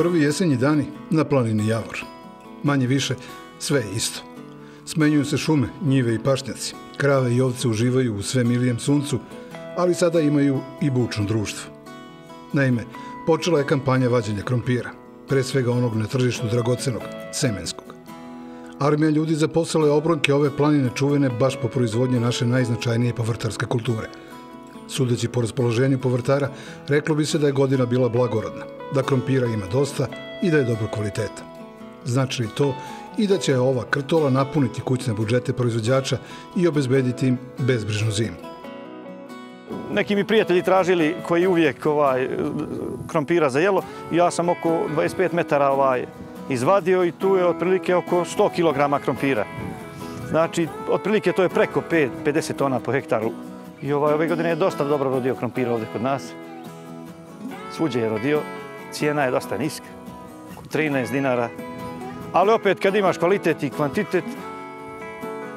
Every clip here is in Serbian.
Prvi jesenji dani na planini Javor. Manje više, sve je isto. Smenjuju se šume, njive i pašnjaci. Krave i ovce uživaju u sve milijem suncu, ali sada imaju i bučno društvo. Naime, počela je kampanja vađenja krompira, pre svega onog na tržištu dragocenog, semenskog. Armija ljudi zaposlala je obronke ove planine čuvene baš po proizvodnje naše najznačajnije povrtarske kulture. Sudeći po raspoloženju povrtara, reklo bi se da je godina bila blagorodna, da krompira ima dosta i da je dobro kvaliteta. Znači li to i da će ova krtola napuniti kućne budžete proizvođača i obezbediti im bezbrižnu zimu. Neki mi prijatelji tražili koji uvijek ovaj, krompira za jelo. Ja sam oko 25 metara ovaj, izvadio i tu je otprilike oko 100 kg krompira. Znači, otprilike to je preko 5, 50 tona po hektaru. I ovaj, ove godine je dosta dobro rodio krompira ovde kod nas. Svuđe je rodio, cijena je dosta niska, oko 13 dinara. Ali opet kad imaš kvalitet i kvantitet,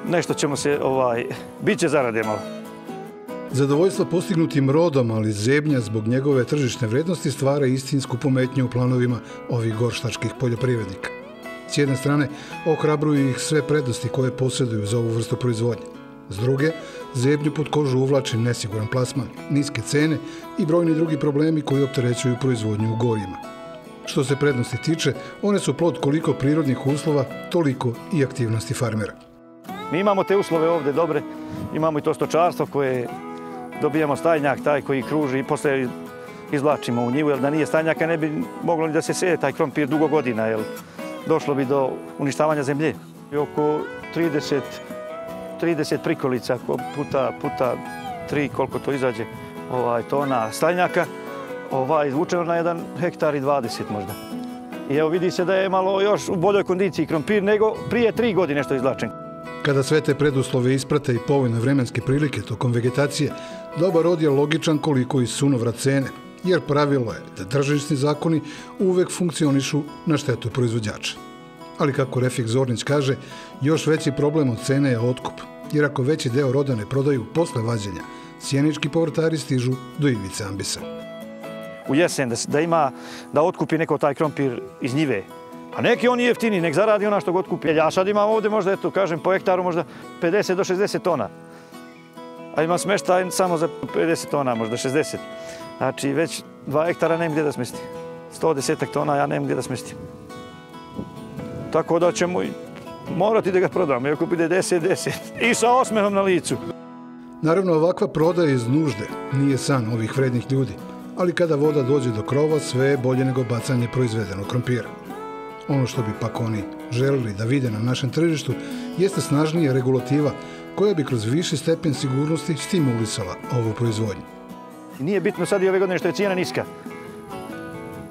nešto ćemo se, ovaj, bit će zarade malo. Zadovoljstvo postignutim rodom, ali zebnja zbog njegove tržišne vrednosti stvara istinsku pometnju u planovima ovih gorštačkih poljoprivrednika. S jedne strane, ohrabruju ih sve prednosti koje posjeduju za ovu vrstu proizvodnje. S druge, zebnju pod kožu uvlači nesiguran plasman, niske cene i brojni drugi problemi koji opterećuju proizvodnju u gorjima. Što se prednosti tiče, one su plod koliko prirodnih uslova, toliko i aktivnosti farmera. Mi imamo te uslove ovde dobre, imamo i to stočarstvo koje dobijamo stajnjak taj koji kruži i posle izvlačimo u njivu, jer da nije stajnjaka ne bi moglo ni da se seje taj krompir dugo godina, jer došlo bi do uništavanja zemlje. I oko 30, 30 prikolica puta, puta 3, koliko to izađe, ovaj, tona stajnjaka, ovaj, izvučeno na jedan hektar i 20 možda. I evo vidi se da je malo još u boljoj kondiciji krompir nego prije tri godine što izvlačen. Kada sve te preduslove isprate i povoljne vremenske prilike tokom vegetacije, dobar rod je logičan koliko i sunovra cene, jer pravilo je da tržišni zakoni uvek funkcionišu na štetu proizvođača. Ali kako Refik Zornić kaže, još veći problem od cene je otkup, jer ako veći deo roda ne prodaju posle vađenja, sjenički povrtari stižu do ivice ambisa. U jesen da, da ima, da otkupi neko taj krompir iz njive, A neki on je jeftini, nek zaradi ona što god kupi. Ja sad imam ovde možda, eto, kažem, po hektaru možda 50 do 60 tona. A imam smeštaj samo za 50 tona, možda 60. Znači, već dva hektara nemam gdje da smesti. 110 tona ja nemam gdje da smestim. Tako da ćemo morati da ga prodamo, iako bude 10-10. I sa osmehom na licu. Naravno, ovakva prodaja iz nužde nije san ovih vrednih ljudi. Ali kada voda dođe do krova, sve je bolje nego bacanje proizvedenog krompira. Ono što bi pak oni želili da vide na našem tržištu jeste snažnija regulativa koja bi kroz viši stepen sigurnosti stimulisala ovu proizvodnju. Nije bitno sad i ove godine što je cijena niska.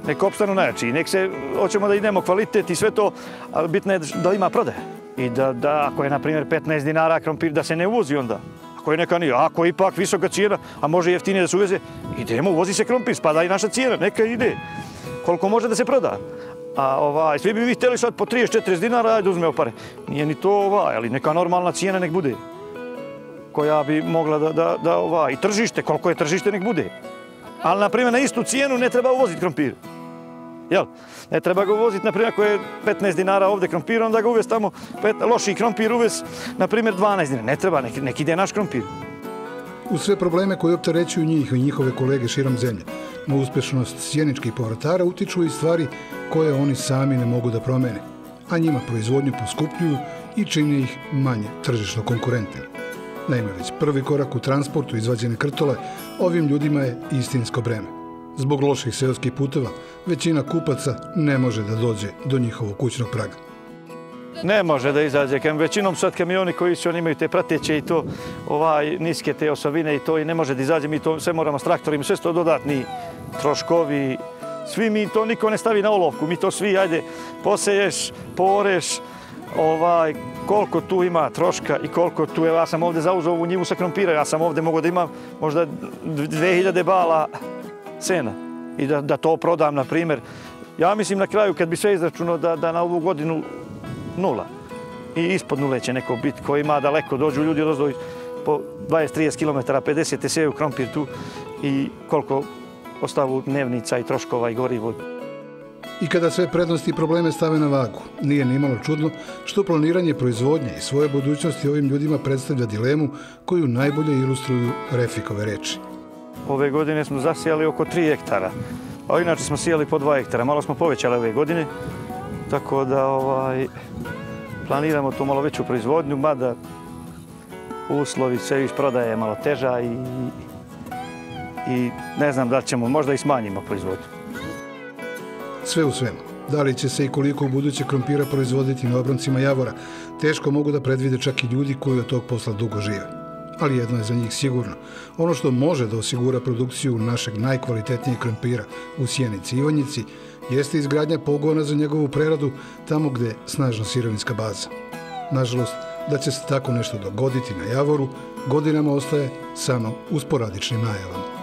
Nek opstanu najjači, nek se, hoćemo da idemo kvalitet i sve to, ali bitno je da ima prodaje. I da, da ako je, na primjer, 15 dinara krompir, da se ne uvozi onda. Ako je neka nije, ako je ipak visoka cijena, a može jeftinije da se uveze, idemo, uvozi se krompir, spada i naša cijena, neka ide. Koliko može da se proda. A ovaj, svi bi mi htjeli sad po 30-40 dinara, ajde uzmeo pare. Nije ni to ovaj, ali neka normalna cijena nek bude. Koja bi mogla da, da, da ovaj, i tržište, koliko je tržište nek bude. Ali, na primjer, na istu cijenu ne treba uvoziti krompir. Jel? Ne treba ga uvoziti, na primjer, ako je 15 dinara ovde krompir, onda ga uvez tamo, pet, loši krompir uvez, na primjer, 12 dinara. Ne treba, nek, nek ide naš krompir. U sve probleme koje opterećuju njih i njihove kolege širom zemlje, na uspešnost sjeničkih povratara utiču i stvari koje oni sami ne mogu da promene, a njima proizvodnju poskupljuju i čine ih manje tržišno konkurentnim. Naime, već prvi korak u transportu izvađene krtole ovim ljudima je istinsko breme. Zbog loših seoskih puteva, većina kupaca ne može da dođe do njihovog kućnog praga. Ne može da izađe. Većinom sad kamioni koji su, oni imaju te prateće i to, ovaj, niske te osovine i to i ne može da izađe. Mi to sve moramo s traktorima, sve su to dodatni troškovi. Svi mi to niko ne stavi na olovku. Mi to svi, ajde, poseješ, poreš, ovaj, koliko tu ima troška i koliko tu, ja sam ovde zauzao ovu njivu sa krompira, ja sam ovde mogo da imam možda 2000 bala cena i da, da to prodam, na primjer. Ja mislim na kraju kad bi sve izračunao da, da na ovu godinu nula. I ispod nule će neko biti koji ima daleko. Dođu ljudi odozdo po 20-30 km, 50 te seju krompir tu i koliko ostavu dnevnica i troškova i gorivo. I kada sve prednosti i probleme stave na vagu, nije ni malo čudno što planiranje proizvodnje i svoje budućnosti ovim ljudima predstavlja dilemu koju najbolje ilustruju Refikove reči. Ove godine smo zasijali oko 3 hektara, a inače smo sijali po 2 hektara. Malo smo povećali ove godine, tako da ovaj, planiramo tu malo veću proizvodnju, mada uslovi sve viš prodaje malo teža i, i ne znam da ćemo, možda i smanjimo proizvodnju. Sve u svemu, da li će se i koliko u buduće krompira proizvoditi na obroncima Javora, teško mogu da predvide čak i ljudi koji od tog posla dugo žive. Ali jedno je za njih sigurno. Ono što može da osigura produkciju našeg najkvalitetnijeg krompira u Sjenici i Ivanjici jeste izgradnja pogona za njegovu preradu tamo gde je snažna sirovinska baza. Nažalost, da će se tako nešto dogoditi na Javoru, godinama ostaje samo u sporadičnim najavama.